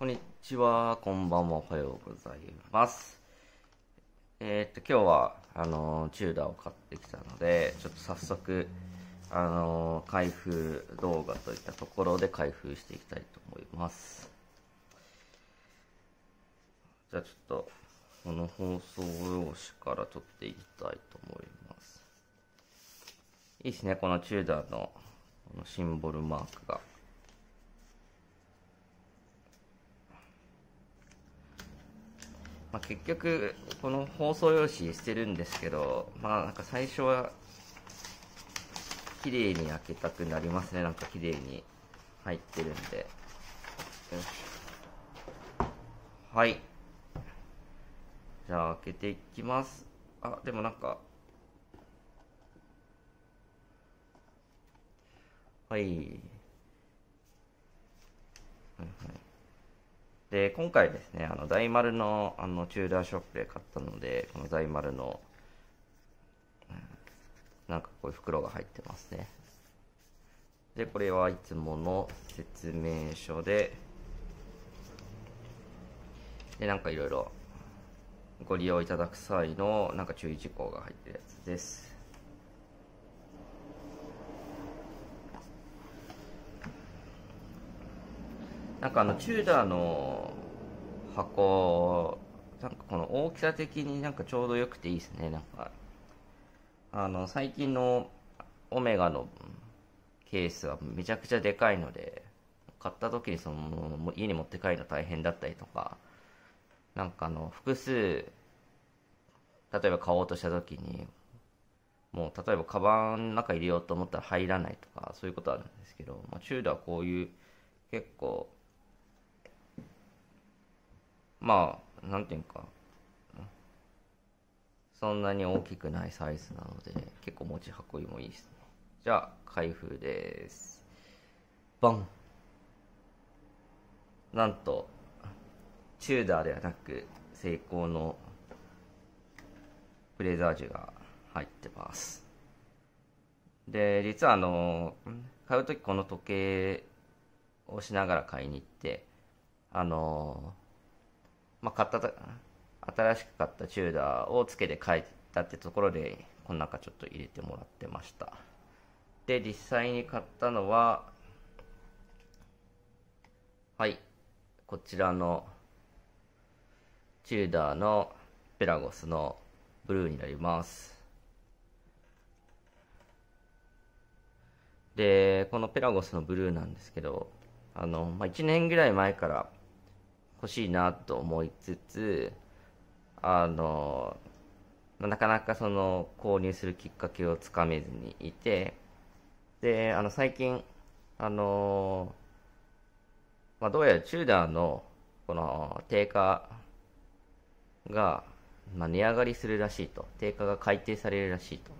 こんにちは、こんばんは、おはようございます。えーっと、今日は、あのーチューダーを買ってきたので、ちょっと早速、あのー開封動画といったところで開封していきたいと思います。じゃあちょっと、この放送用紙から取っていきたいと思います。いいですね、このチューダーのこのシンボルマークが。まあ、結局この放送用紙してるんですけどまあなんか最初は綺麗に開けたくなりますね。なんか綺麗に入ってるんで。はい。じゃあ開けていきます。あでもなんかはい。はいはい。で今回ですねあの大丸のあのチューダーショップで買ったのでこの大丸のなんかこういう袋が入ってますね。でこれはいつもの説明書ででなんかいろいろご利用いただく際のなんか注意事項が入ってるやつです。なんかあのチューダーの箱なんかこの大きさ的になんかちょうどよくていいですね。なんかあの最近のオメガのケースはめちゃくちゃでかいので買った時にその家に持って帰るの大変だったりとかなんかあの複数例えば買おうとした時にもう例えばカバンの中入れようと思ったら入らないとかそういうことあるんですけど、まあ、チューダーはこういう結構まあなんていうかそんなに大きくないサイズなので結構持ち運びもいいです。ねじゃあ開封です。バン。なんとチューダーではなくセイコーのブレザージュが入ってます。で実はあの買う時この時計をしながら買いに行ってあのまあ、買った新しく買ったチューダーをつけて帰ったってところでこの中ちょっと入れてもらってました。で実際に買ったのははいこちらのチューダーのペラゴスのブルーになります。でこのペラゴスのブルーなんですけどあの、まあ、1年ぐらい前から欲しいなと思いつつあのなかなかその購入するきっかけをつかめずにいてであの最近あの、まあ、どうやらチューダーのこの定価が、まあ、値上がりするらしいと。定価が改定されるらしいと、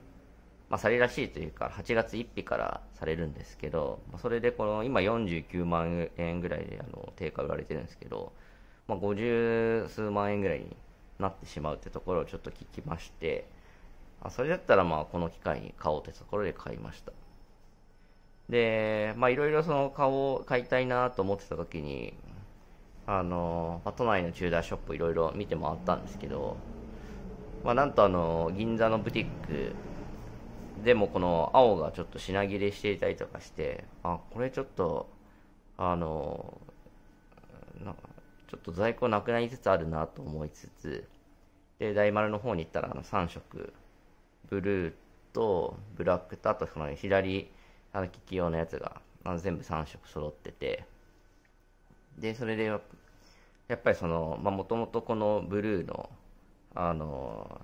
まあ、されるらしいというか8月1日からされるんですけどまあそれでこの今49万円ぐらいであの定価売られてるんですけどまあ、50数万円ぐらいになってしまうってところをちょっと聞きましてあそれだったらまあこの機会に買おうってところで買いました。でまあいろいろその買おう買いたいなと思ってた時にあの、まあ、都内のチューダーショップいろいろ見て回ったんですけど、まあ、なんとあの銀座のブティックでもこの青がちょっと品切れしていたりとかしてあこれちょっとあのなんかちょっと在庫なくなりつつあるなと思いつつで大丸の方に行ったらあの3色。ブルーとブラックとあとその左あの機器用のやつがあの全部3色揃ってて。でそれでやっぱりそのもともとこのブルーのあの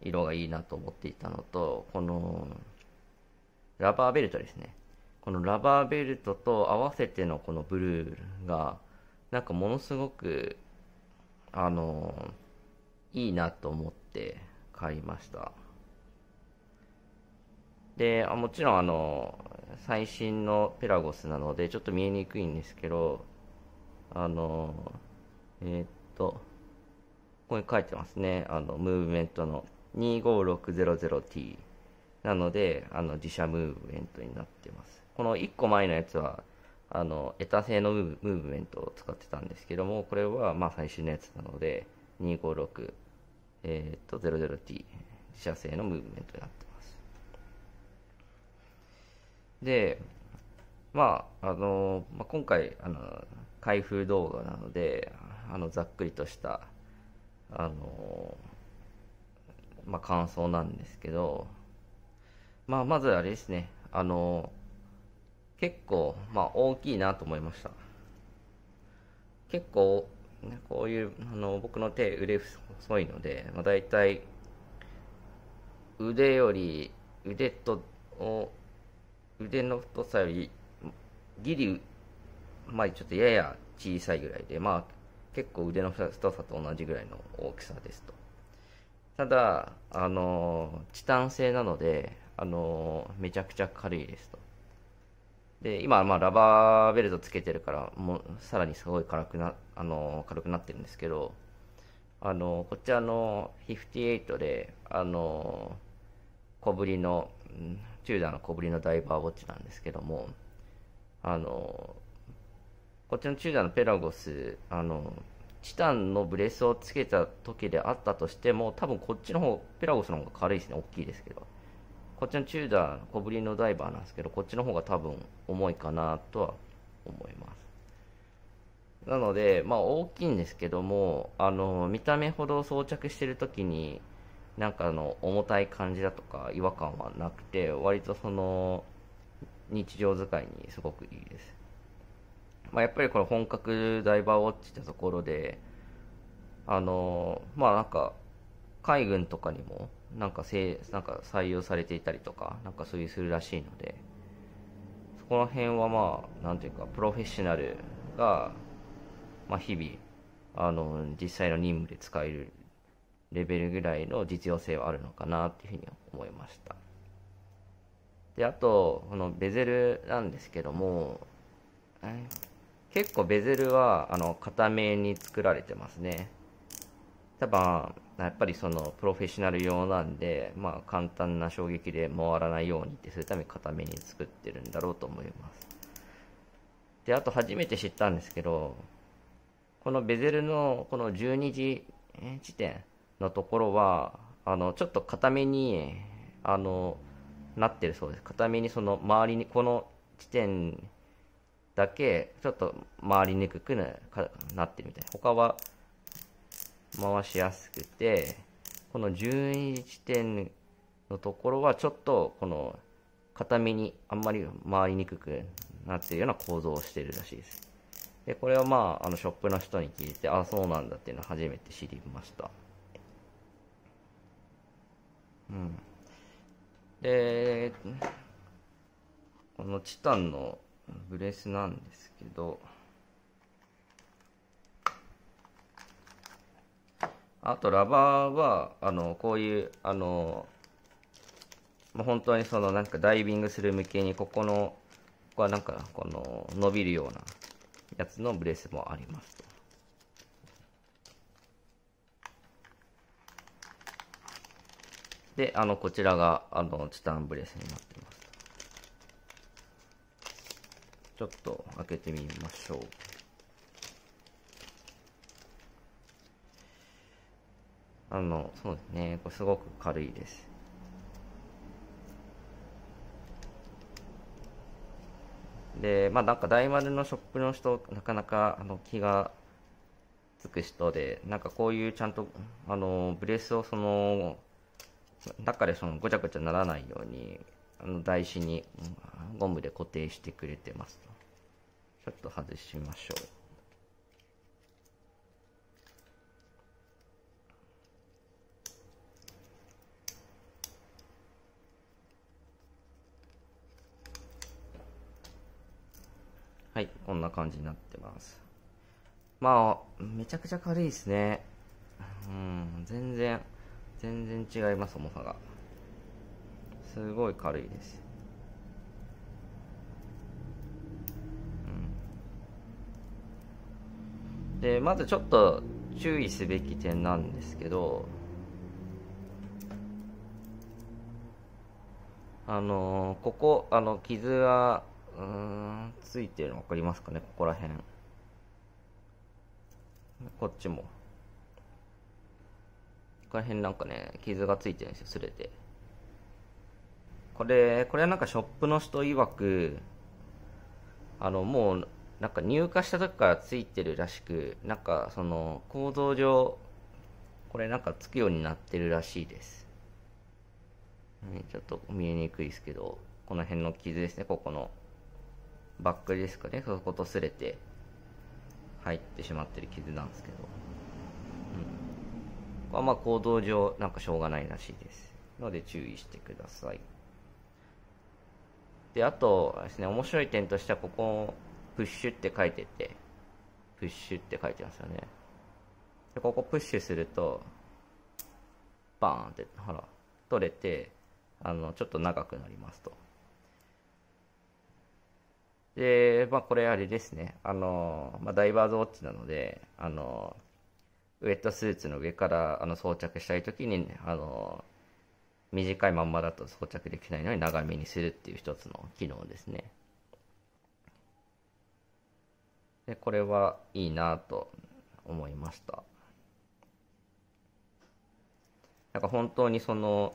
色がいいなと思っていたのとこのラバーベルトですね。このラバーベルトと合わせてのこのブルーがなんかものすごくあのいいなと思って買いました。であもちろんあの最新のペラゴスなのでちょっと見えにくいんですけどあのえー、っとここに書いてますね。あのムーブメントの 25600T なのであの自社ムーブメントになってます。この1個前のやつはあのエタ製のムーブメントを使ってたんですけどもこれはまあ最新のやつなので256、えー、と 00T 自社製のムーブメントになってます。でまああの、まあ、今回あの開封動画なのであのざっくりとしたあの、まあ、感想なんですけど、まあ、まずあれですね。あの結構、まあ、大きいなと思いました。結構こういうあの僕の手腕細いので、まあ、大体腕より腕と腕の太さよりギリまあちょっとやや小さいぐらいでまあ結構腕の太さと同じぐらいの大きさですと。ただあのチタン製なのであのめちゃくちゃ軽いですと。で今、まあ、ラバーベルトつけてるからもうさらにすごい軽くなあの軽くなってるんですけどあのこっちあの58であの小ぶりのチューダーの小ぶりのダイバーウォッチなんですけどもあのこっちのチューダーのペラゴスあのチタンのブレスをつけた時であったとしても多分こっちの方ペラゴスの方が軽いですね大きいですけど。こっちのチューダー小ぶりのダイバーなんですけどこっちの方が多分重いかなとは思います。なのでまあ大きいんですけどもあの見た目ほど装着してる時になんかあの重たい感じだとか違和感はなくて割とその日常使いにすごくいいです、まあ、やっぱりこの本格ダイバーウォッチってところであのまあなんか海軍とかにもなんかせなんか採用されていたりとかなんかそういうするらしいのでそこの辺はまあなんていうかプロフェッショナルが、まあ、日々あの実際の任務で使えるレベルぐらいの実用性はあるのかなっていうふうに思いました。であとこのベゼルなんですけども結構ベゼルはあの固めに作られてますね。多分やっぱりそのプロフェッショナル用なんで、まあ、簡単な衝撃で回らないようにってするために固めに作ってるんだろうと思います。であと初めて知ったんですけどこのベゼルのこの12時地点のところはあのちょっと固めにあのなってるそうです。固めにその周りにこの地点だけちょっと回りにくくなってるみたいな。他は回しやすくてこの12地点のところはちょっとこの片目にあんまり回りにくくなっているような構造をしているらしいです。でこれはまああのショップの人に聞いてあそうなんだっていうのを初めて知りました。うん。でこのチタンのブレスなんですけどあとラバーはあのこういうあの、まあ、本当にそのなんかダイビングする向けにここのここはなんかこの伸びるようなやつのブレスもありますと。で、あの、こちらが、あの、チタンブレスになってます。ちょっと開けてみましょう。あの、そうですね。これすごく軽いです。で、まあなんか大丸のショップの人、なかなかあの気がつく人で、なんかこういうちゃんと、あの、ブレスをその、中でそのごちゃごちゃならないように、あの台紙にゴムで固定してくれてますと。ちょっと外しましょう。はい、こんな感じになってます。まあ、めちゃくちゃ軽いですね。うん、全然、全然違います、重さが。すごい軽いです。で、まずちょっと注意すべき点なんですけど、あのここ、あの、傷はうんついてるの分かりますかね？ここら辺。こっちも。ここら辺なんかね傷がついてるんですよすれて。これこれはなんかショップの人曰くあのもうなんか入荷した時からついてるらしくなんかその構造上これなんかつくようになってるらしいです。ちょっと見えにくいですけどこの辺の傷ですねここの。バックですかねそこと擦れて入ってしまってる傷なんですけど、うん、これはまあ行動上なんかしょうがないらしいです。ので注意してください。であとですね面白い点としてはここプッシュって書いててプッシュって書いてますよね。でここプッシュするとバーンってほら取れてあのちょっと長くなりますと。で、まあ、これあれですね。あの、まあ、ダイバーズウォッチなのであのウェットスーツの上からあの装着したい時に、ね、あの短いまんまだと装着できないのに長めにするっていう一つの機能ですね。でこれはいいなと思いました。なんか本当にその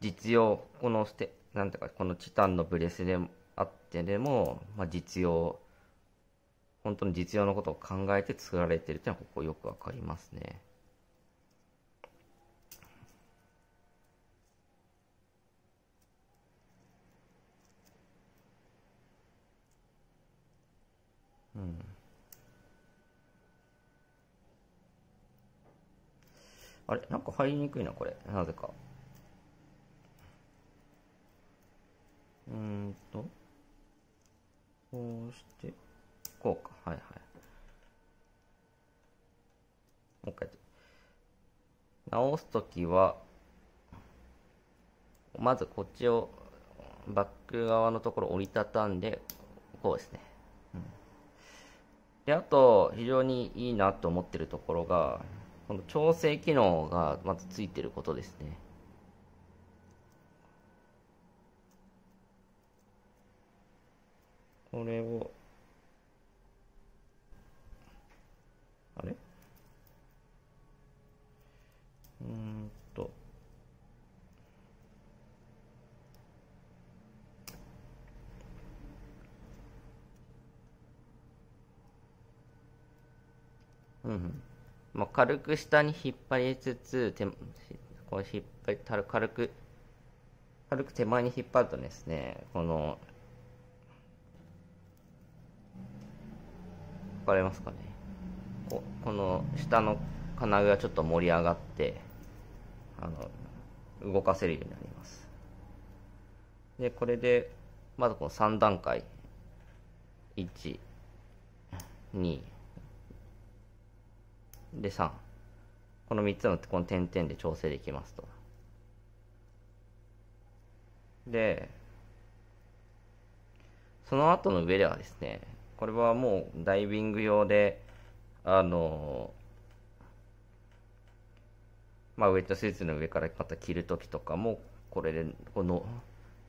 実用このステなんていうかこのチタンのブレスであってでも、まあ、実用本当に実用のことを考えて作られてるっていうのはここよくわかりますね。うん。あれ？なんか入りにくいなこれなぜか。うんと、こうして、こうか。はいはい。もう一回直すときは、まずこっちをバック側のところ折りたたんで、こうですね。で、あと、非常にいいなと思ってるところが、この調整機能がまずついてることですね。これを。あれ？うんと。うんまあ、軽く下に引っ張りつつ手こう引っ張り軽く軽く手前に引っ張るとですねこのかりますかね。ここの下の金具がちょっと盛り上がってあの動かせるようになります。でこれでまずこの3段階。1 2で3この3つのこの点々で調整できますと。でその後の上ではですねこれはもうダイビング用であのまあウェットスーツの上からまた着る時とかもこれでこの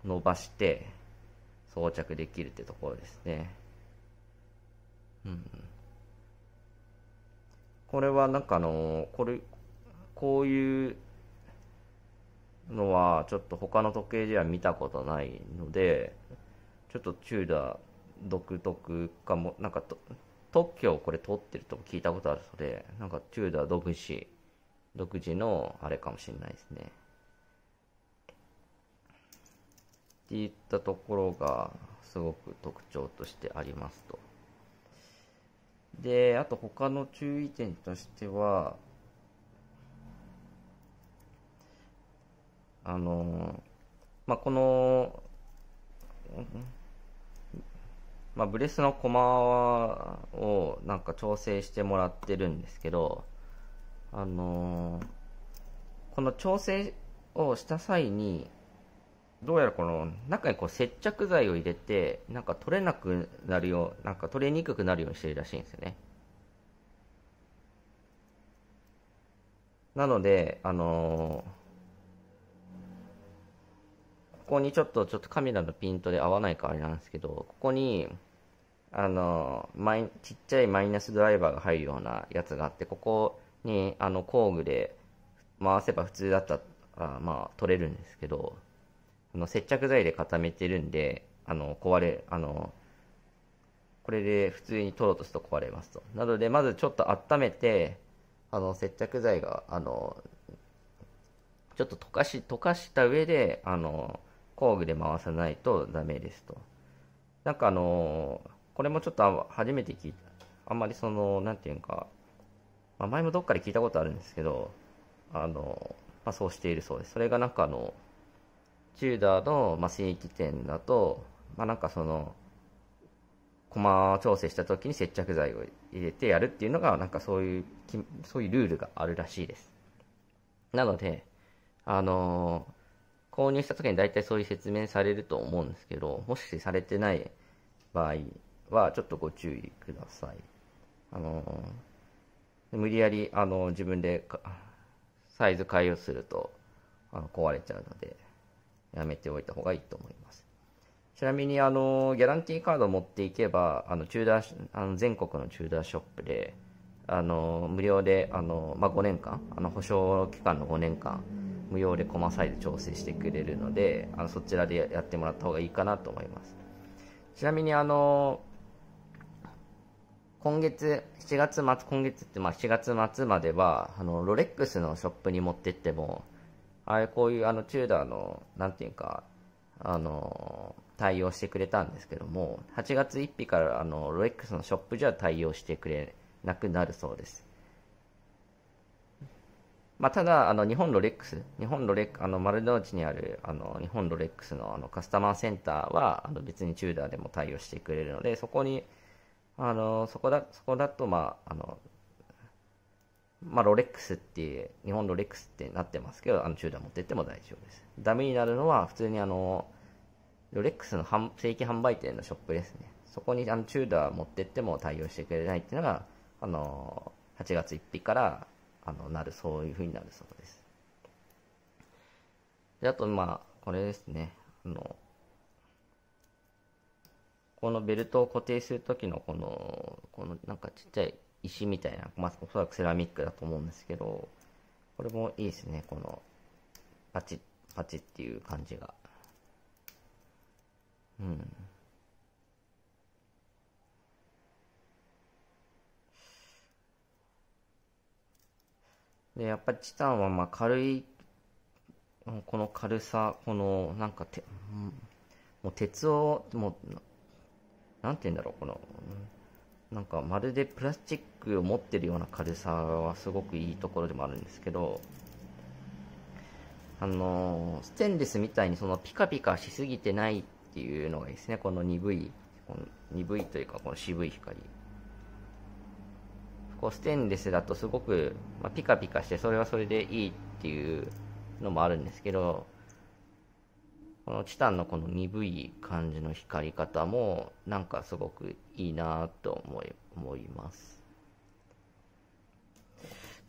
伸ばして装着できるってところですね。うん。これはなんかあのこれこういうのはちょっと他の時計では見たことないのでちょっとチューダー独特かもなんかと特許をこれ取ってると聞いたことあるのでなんかチューダー独自独自のあれかもしれないですね。っていったところがすごく特徴としてありますと。であと他の注意点としてはあのまあこのまあ、ブレスのコマをなんか調整してもらってるんですけど、あのー、この調整をした際に、どうやらこの中にこう接着剤を入れて、なんか取れなくなるよう、なんか取れにくくなるようにしてるらしいんですよね。なので、あのー、ここにちょっとちょっとカメラのピントで合わないかあれなんですけどここにあのマイちっちゃいマイナスドライバーが入るようなやつがあってここにあの工具で回せば普通だったらまあ取れるんですけどあの接着剤で固めてるんであの壊れあのこれで普通に取ろうとすると壊れますと。なのでまずちょっと温めてあの接着剤があのちょっと溶かし溶かした上であの工具で回さないとダメですと。なんかあのこれもちょっと初めて聞いた。あんまりそのなんていうか、まあ、前もどっかで聞いたことあるんですけどあの、まあ、そうしているそうです。それがなんかあのチューダーの、まあ、正規店だと、まあ、なんかそのコマ調整した時に接着剤を入れてやるっていうのがなんかそういうそういうルールがあるらしいです。なのであの購入した時に大体そういう説明されると思うんですけどもしされてない場合はちょっとご注意ください。あの無理やりあの自分でサイズ変えようするとあの壊れちゃうのでやめておいた方がいいと思います。ちなみにあのギャランティーカードを持っていけばあのチューダーあの全国のチューダーショップであの無料であの、まあ、5年間あの保証期間の5年間無料でコマサイズ調整してくれるのであのそちらでやってもらった方がいいかなと思います。ちなみにあの今月7月末今月ってまあ7月末まではあのロレックスのショップに持ってってもあれこういうあのチューダーのなんていうかあの対応してくれたんですけども8月1日からあのロレックスのショップじゃ対応してくれなくなるそうです。まあ、ただあの日本ロレックス日本ロレあの丸の内にあるあの日本ロレックスのあのカスタマーセンターはあの別にチューダーでも対応してくれるのでそこにあのそこだそこだとまああのまあ、ロレックスって日本ロレックスってなってますけどあのチューダー持ってっても大丈夫です。ダメになるのは普通にあのロレックスの正規販売店のショップですね。そこにあのチューダー持ってっても対応してくれないっていうのがあの8月1日からあのなるそういうふうになるそうです。であとまあこれですね。あのこのベルトを固定する時のこのこのなんかちっちゃい石みたいな、まあ、おそらくセラミックだと思うんですけどこれもいいですね。このパチッパチッっていう感じが。うん。でやっぱチタンはまあ軽いこの軽さこのなんかてもう鉄をもうなんて言うんだろうこのなんかまるでプラスチックを持ってるような軽さはすごくいいところでもあるんですけどあのステンレスみたいにそのピカピカしすぎてないっていうのがいいですね。この鈍いこの鈍いというかこの渋い光。こうステンレスだとすごく、まあ、ピカピカしてそれはそれでいいっていうのもあるんですけどこのチタンのこの鈍い感じの光り方もなんかすごくいいなと思い思います。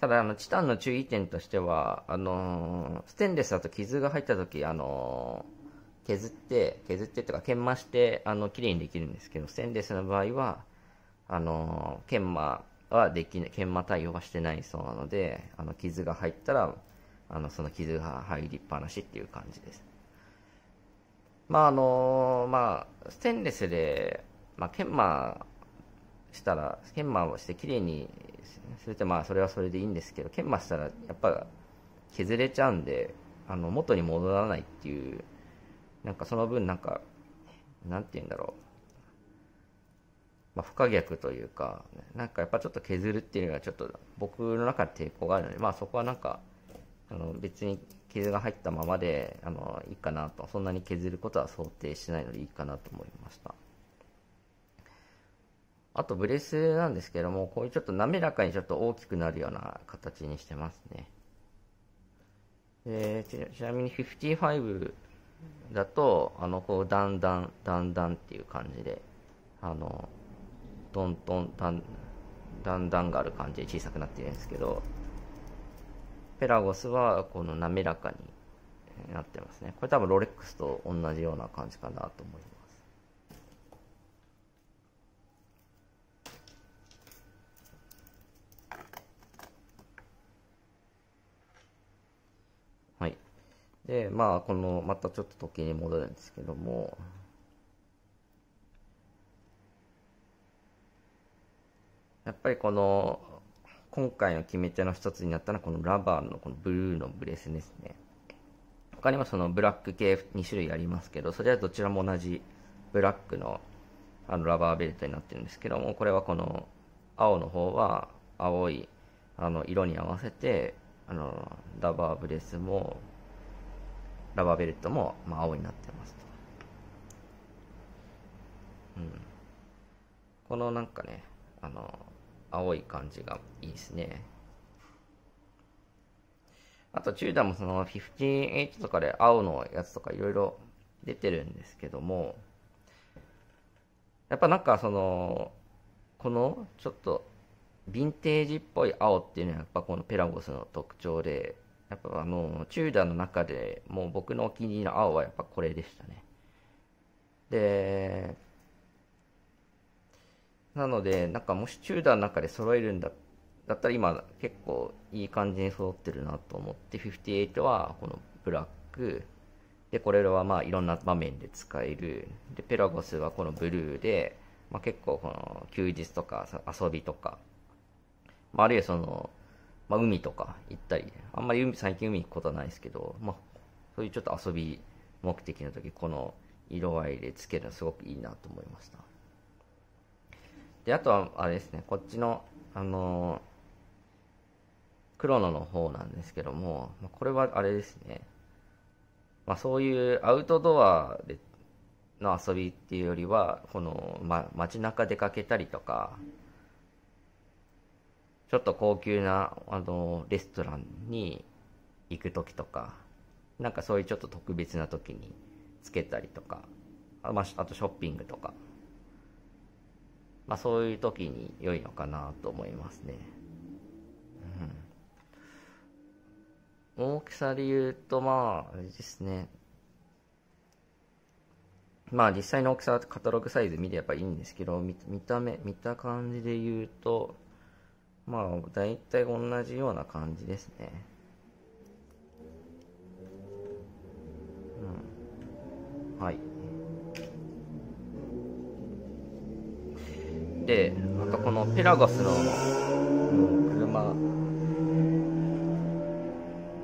ただあのチタンの注意点としてはあのステンレスだと傷が入った時あの削って削ってとか研磨してあの綺麗にできるんですけどステンレスの場合はあの研磨はできない研磨対応はしてないそうなのであの傷が入ったらあのその傷が入りっぱなしっていう感じです。まああのまあステンレスで、まあ、研磨したら研磨をしてきれいにするとまあそれはそれでいいんですけど研磨したらやっぱ削れちゃうんであの元に戻らないっていうなんかその分なんかなんて言うんだろう、まあ、不可逆というかなんかやっぱちょっと削るっていうのはちょっと僕の中で抵抗があるのでまあそこはなんかあの別に傷が入ったままであのいいかなとそんなに削ることは想定しないのでいいかなと思いました。あとブレスなんですけどもこういうちょっと滑らかにちょっと大きくなるような形にしてますね。でちなみに55だとあのこうだんだんだんだんっていう感じであのトントンだんだんだんがある感じで小さくなってるんですけどペラゴスはこの滑らかにになってますね。これ多分ロレックスと同じような感じかなと思います。はい。で、まあ、この、またちょっと時計に戻るんですけども、やっぱりこの、今回の決め手の一つになったのはこのラバーのこのブルーのブレスですね。他にもそのブラック系2種類ありますけど、それはどちらも同じブラックのあのラバーベルトになってるんですけども、これはこの青の方は青いあの色に合わせて、あのラバーブレスも、ラバーベルトもまあ青になってますと。うん。このなんかね、あの、青い感じがいいですね。あと、チューダーもその58とかで青のやつとかいろいろ出てるんですけども、やっぱなんかその、このちょっとヴィンテージっぽい青っていうのはやっぱこのペラゴスの特徴で、やっぱあの、チューダーの中でもう僕のお気に入りの青はやっぱこれでしたね。で、なので、なんかもしチューダーの中で揃えるんだだったら今結構いい感じに揃ってるなと思って、58はこのブラック、で、これらはまあいろんな場面で使える、で、ペラゴスはこのブルーで、まあ、結構この休日とか遊びとか、まあ、あるいはその、まあ、海とか行ったり、あんまり海最近海行くことはないですけど、まあ、そういうちょっと遊び目的の時、この色合いでつけるのすごくいいなと思いました。で、あとは、あれですね、こっちの、あのー、クロノの方なんですけども、これはあれですね、まあ、そういうアウトドアでの遊びっていうよりは、この、ま、街中出かけたりとか、ちょっと高級な、あの、レストランに行く時とか、なんかそういうちょっと特別な時につけたりとか、あ,、まあ、あとショッピングとか、まあ、そういう時に良いのかなと思いますね。うん、大きさで言うと、まあ、あれですね。まあ実際の大きさはカタログサイズ見ればいいんですけど、見見た目、見た感じで言うと、まあ大体同じような感じですね。うん。はい。で、あとこのペラゴスの車、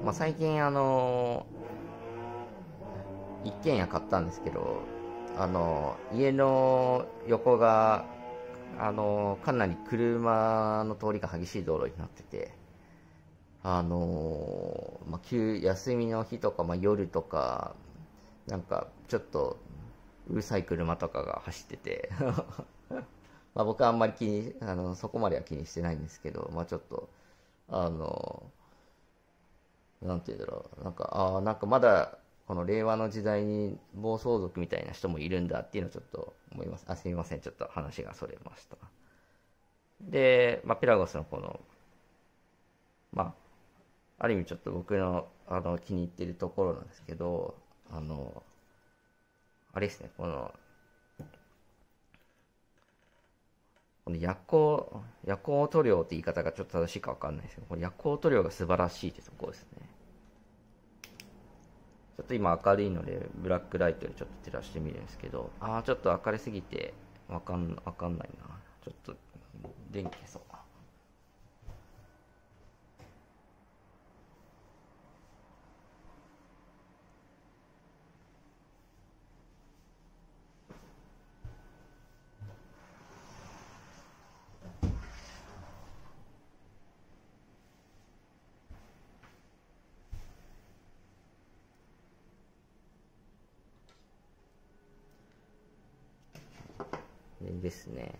まあ、最近あの一軒家買ったんですけど、あの家の横が、あのかなり車の通りが激しい道路になってて、あのまあ、休休みの日とか、まあ、夜とか、なんかちょっとうるさい車とかが走ってて。まあ、僕はあんまり気にあのそこまでは気にしてないんですけど、まあ、ちょっとあのなんて言うんだろうなんかああなんかまだこの令和の時代に暴走族みたいな人もいるんだっていうのをちょっと思います。あすみませんちょっと話がそれました。で、まあ、ペラゴスのこのまあある意味ちょっと僕のあの気に入ってるところなんですけどあのあれですねこのこの夜光、夜光塗料って言い方がちょっと正しいかわかんないですけど、これ夜光塗料が素晴らしいってとこですね。ちょっと今明るいので、ブラックライトでちょっと照らしてみるんですけど、ああ、ちょっと明るすぎてわかん、わかんないな。ちょっと、電気消そう。ですね。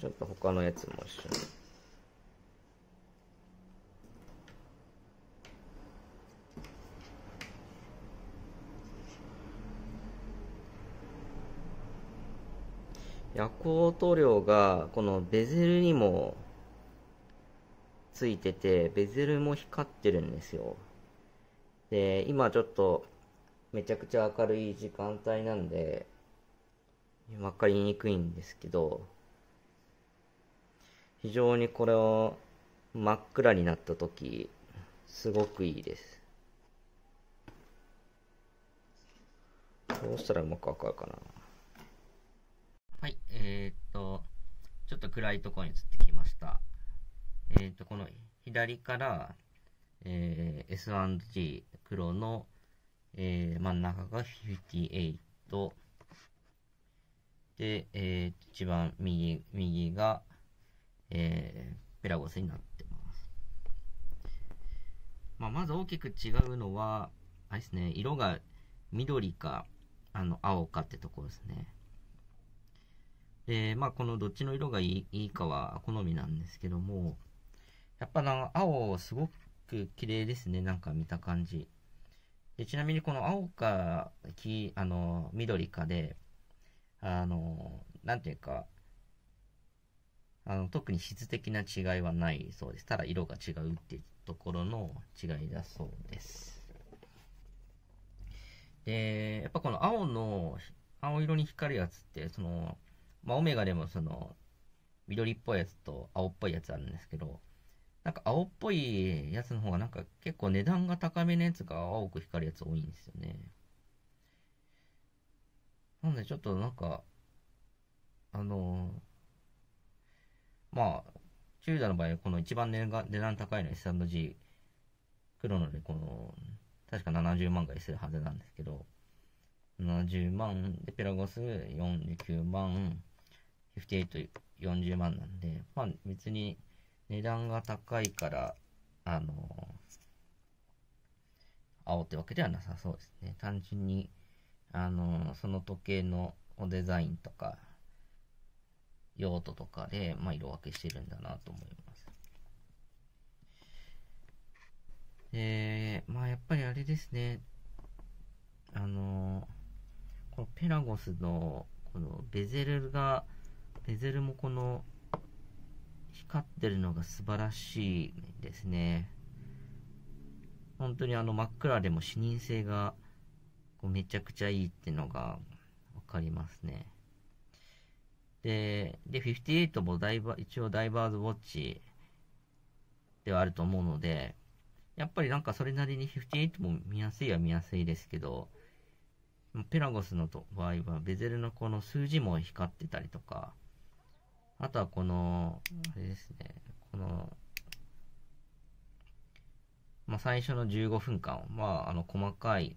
ちょっと他のやつも一緒に。夜光塗料がこのベゼルにもついてて、ベゼルも光ってるんですよ。で、今ちょっと、めちゃくちゃ明るい時間帯なんで、わかりにくいんですけど、非常にこれを真っ暗になった時、すごくいいです。どうしたらうまくわかるかな。はい、えー、っと、ちょっと暗いところに移ってきました。えー、っと、この左から、えー、S&G 黒の、えー、真ん中が58で、えー、一番右、右が、えー、ペラゴスになってます。まあ、まず大きく違うのは、あれですね、色が緑か、あの、青かってところですね。で、まあ、このどっちの色がいいいいかは好みなんですけども、やっぱな、青すごく綺麗ですね、なんか見た感じ。でちなみにこの青か、黄、あの、緑かで、あの、なんていうか、あの、特に質的な違いはないそうです。ただ色が違うっていうところの違いだそうです。で、やっぱこの青の、青色に光るやつって、その、まあ、オメガでもその、緑っぽいやつと青っぽいやつあるんですけど、なんか青っぽいやつの方がなんか結構値段が高めのやつが青く光るやつ多いんですよね。なんでちょっとなんか、あのー、まあ、チューダの場合この一番値が値段高いのは S&G 黒のでこの、確か70万ぐらいするはずなんですけど、70万でペラゴス49万、5840万なんで、まあ別に値段が高いから、あのー、青ってわけではなさそうですね。単純に、あの、その時計のデザインとか、用途とかで、まあ、色分けしてるんだなと思います。で、まあ、やっぱりあれですね、あの、このペラゴスの、このベゼルが、ベゼルもこの、光ってるのが素晴らしいですね。本当にあの真っ暗でも視認性がこうめちゃくちゃいいっていうのがわかりますね。で、で、58もダイバ一応ダイバーズウォッチではあると思うので、やっぱりなんかそれなりに58も見やすいは見やすいですけど、ペラゴスの場合はベゼルのこの数字も光ってたりとか、あとはこの、あれですね、この、まあ、最初の15分間、まあ、あの、細かい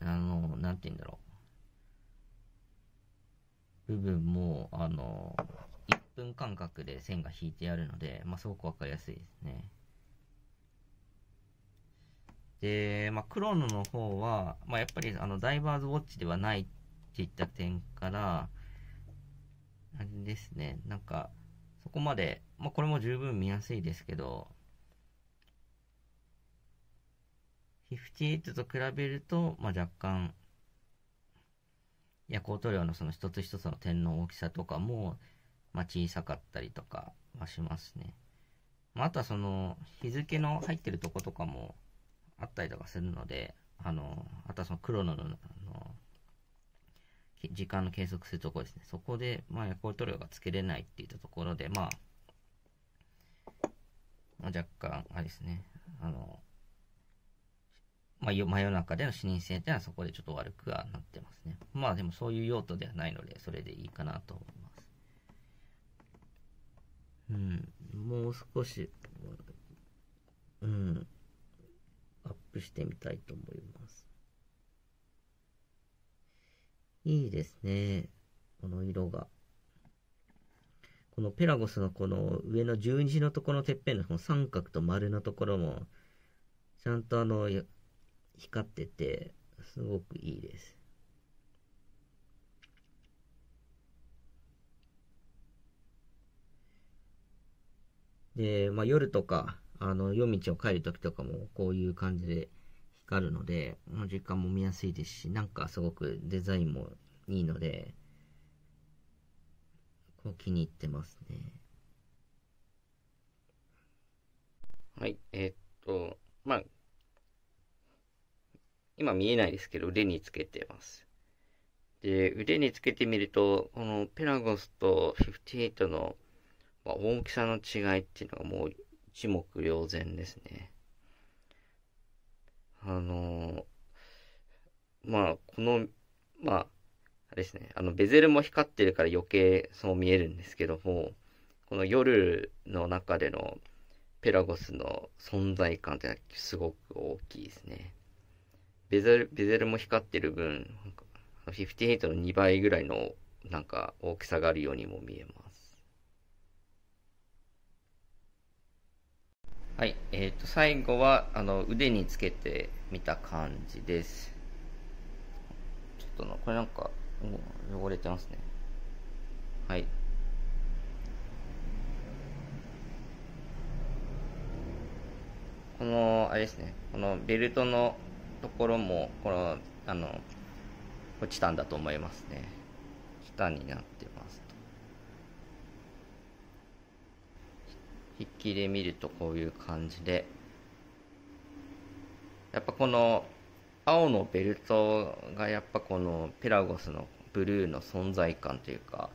あの、なんて言うんだろう。部分も、あの、1分間隔で線が引いてあるので、まあ、すごくわかりやすいですね。で、まあ、クロノの方は、まあ、やっぱり、あの、ダイバーズウォッチではないっていった点から、あれですね、なんか、そこまで、まあ、これも十分見やすいですけど、58と比べると、まあ、若干、夜光塗料のその一つ一つの点の大きさとかも、まあ、小さかったりとかはしますね。まあ、あとはその日付の入ってるとことかもあったりとかするので、あの、あとはその黒のの時間の計測するところですね。そこで、まあ、夜光塗料がつけれないっていったところで、まあ、まあ、若干、あれですね、あの、まあ、真夜中での視認性っていうのはそこでちょっと悪くはなってますね。まあでもそういう用途ではないので、それでいいかなと思います。うん、もう少し、うん、アップしてみたいと思います。いいですね。この色が。このペラゴスのこの上の十字のところのてっぺんのこの三角と丸のところも、ちゃんとあの、光ってて、すごくいいです。で、まあ、夜とか、あの、夜道を帰るときとかも、こういう感じで光るので、まあ、時間も見やすいですし、なんかすごくデザインもいいので、こう気に入ってますね。はい、えー、っと、まあ、今見えないですけど、腕につけてます。で、腕につけてみると、このペラゴスと58の、まあ、大きさの違いっていうのがもう一目瞭然ですね。あのまあ、この、まあ、あれですね、あの、ベゼルも光ってるから余計そう見えるんですけども、この夜の中でのペラゴスの存在感ってすごく大きいですね。ベゼル、ベゼルも光ってる分、58の2倍ぐらいのなんか大きさがあるようにも見えます。はい、え、ー、と、最後は、あの、腕につけてみた感じです。ちょっとの、これなんか、汚れてますね。はい。この、あれですね、このベルトのところも、この、あの、落ちたんだと思いますね。チタンになってます筆記で見るとこういう感じで、やっぱこの青のベルトがやっぱこのペラゴスのブルーの存在感というか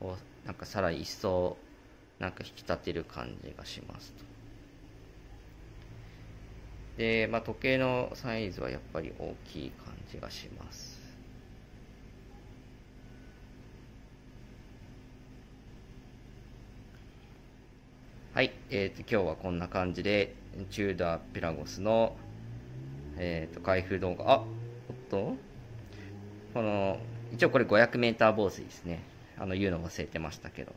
をなんかさらに一層なんか引き立てる感じがしますと。で、まあ、時計のサイズはやっぱり大きい感じがします。はい、えーと、今日はこんな感じでチューダーピラゴスの、えーと、開封動画あおっと？この一応これ 500m 防水ですね。あの言うの忘れてましたけど。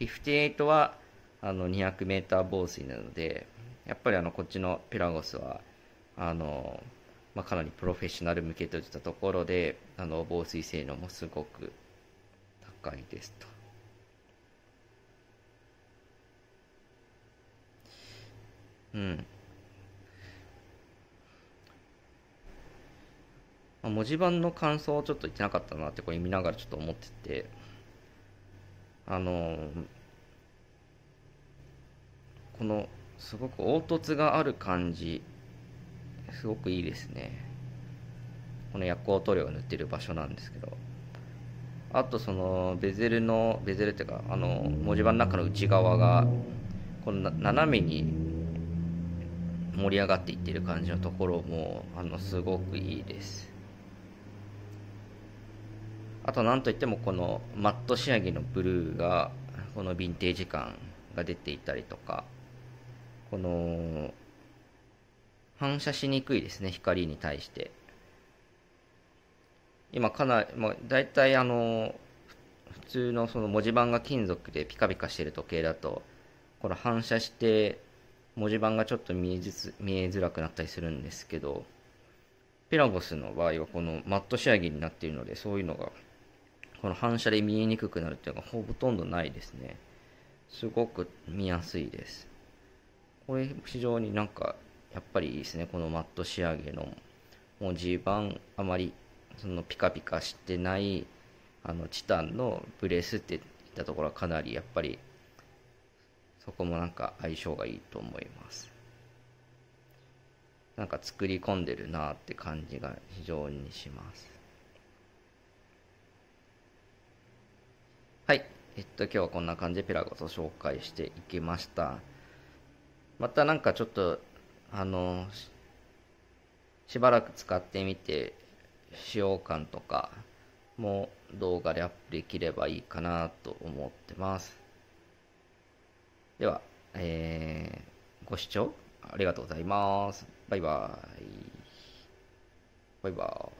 58はあの 200m 防水なのでやっぱりあのこっちのピラゴスはあの、まあ、かなりプロフェッショナル向けといったところであの防水性能もすごく高いですと。ま、文字盤の感想をちょっと言ってなかったなってこれ見ながらちょっと思ってて、あのこのすごく凹凸がある感じ、すごくいいですね。この薬光塗料が塗ってる場所なんですけど、あとそのベゼルの、ベゼルっていうか、あの文字盤の中の内側が、この斜めに盛り上がっていってる感じのところもあのすごくいいです。あと何といってもこのマット仕上げのブルーがこのヴィンテージ感が出ていたりとかこの反射しにくいですね光に対して。今かなり、まあ、大体あの普通のその文字盤が金属でピカピカしてる時計だとこの反射して文字盤がちょっと見えず見えづらくなったりするんですけどペラゴスの場合はこのマット仕上げになっているのでそういうのがこの反射で見えにくくなるっていうのがほとんどないですね。すごく見やすいです。これ非常になんかやっぱりいいですね。このマット仕上げの文字盤あまりそのピカピカしてないあのチタンのブレスっていったところはかなりやっぱりそこもなんか相性がいいと思います。なんか作り込んでるなって感じが非常にします。はい。えっと今日はこんな感じでペラゴスを紹介していきました。またなんかちょっとあのしばらく使ってみて使用感とかも動画でアップできればいいかなと思ってます。では、えー、ご視聴ありがとうございます。バイバイ。バイバイ。